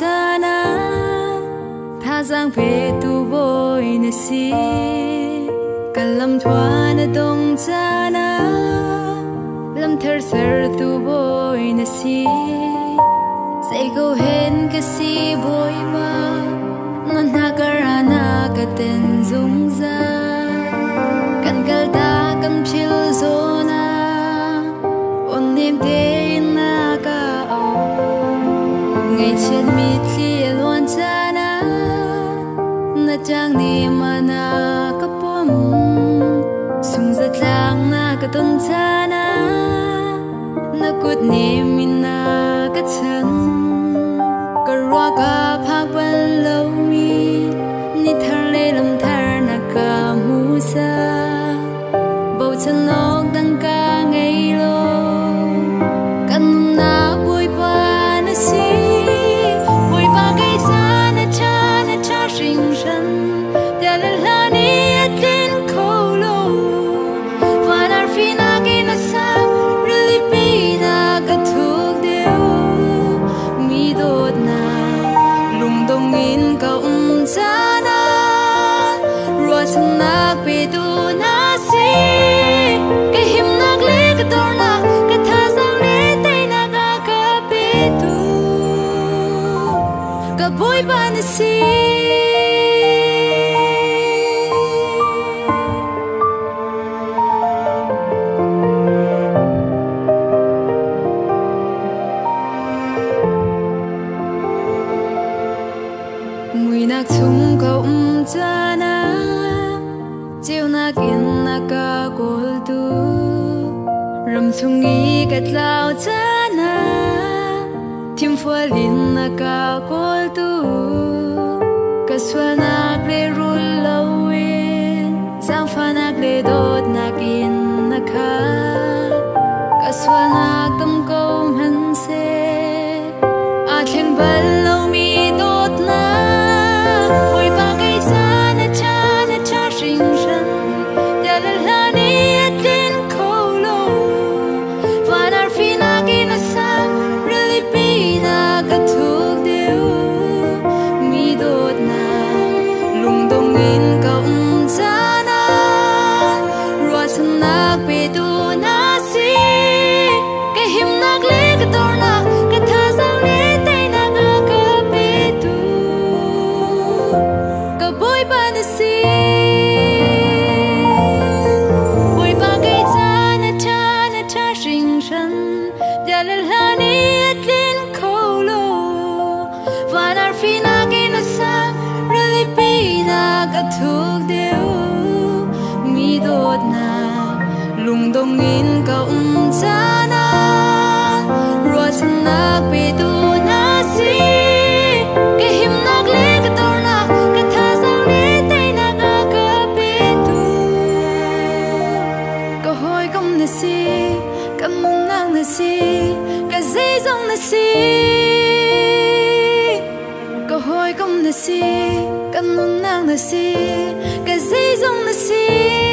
chana tha giang về tu vội nè si cần lâm thoa nè đông chana lâm thơ sơ tu vội nè si sẽ go hen cái si vội mà ngân hà cả na cái Na mana ka pom sung za lang na ka ton cha na na kut ni min na ka chan ka rua ka phak ban boy ba na si. Mùi nạc chung cộng um cha na chiều na kin na ka kol tu ram chung i ka tlau cha na. Tim phua lin na ka kol tu ka swal nak le rul lo in sang fa nak le dot nak in na ka ka swal nak tam ko man se a thlen bal lo nak pe tu na si cái him lung dong in ka um cha na rua chan nak pe tu na si. Cái him nak le ka tor na ka tha sang le te na ka ka tu. Ka hoi kom na si ka mong nang na si ka zai zong na si. Ka hoi kom na si ka mong nang na si ka zai zong na si.